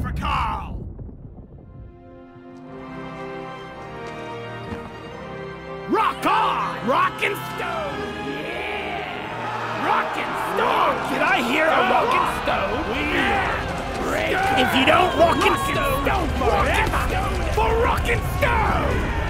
for Karl! Rock on! Rock and stone! Yeah! Rock and stone! Did I hear a rock and stone? We yeah. break. If you don't rock and stone, stone forever! For rock and stone!